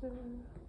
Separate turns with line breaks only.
上手